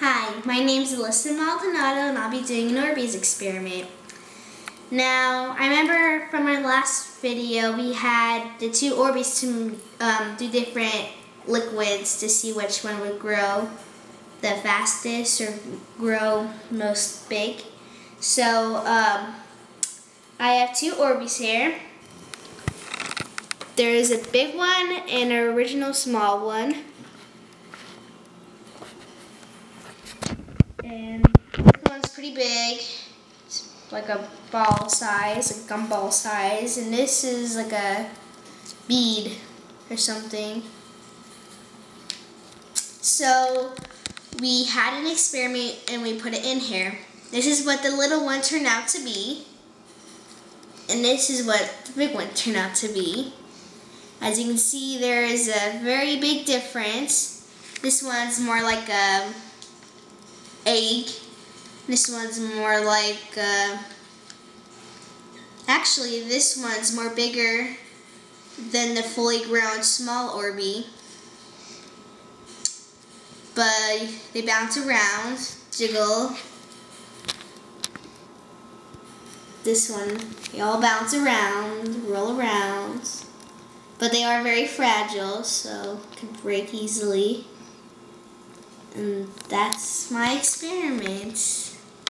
Hi, my name is Alyssa Maldonado and I'll be doing an Orbeez experiment. Now, I remember from our last video we had the two Orbeez to um, do different liquids to see which one would grow the fastest or grow most big. So, um, I have two Orbeez here. There is a big one and an original small one. And this one's pretty big. It's like a ball size, a gumball size. And this is like a bead or something. So we had an experiment and we put it in here. This is what the little one turned out to be. And this is what the big one turned out to be. As you can see, there is a very big difference. This one's more like a egg. This one's more like, uh, actually this one's more bigger than the fully grown small Orby. But they bounce around, jiggle. This one, they all bounce around, roll around. But they are very fragile, so can break easily. And that's my experiment.